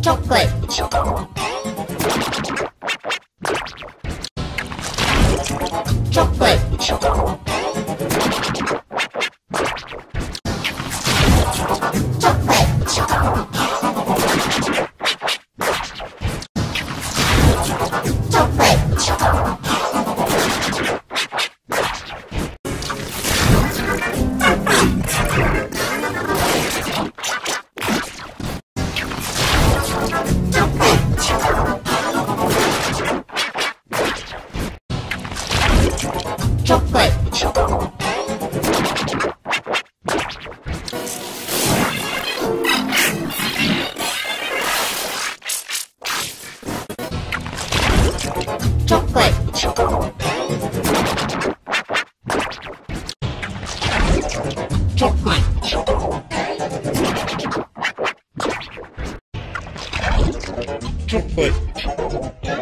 ちょっくい。ちょっこい。ちょっこい。ちょっこい。ちょっこい。ちょっこいちょっこいちょっこい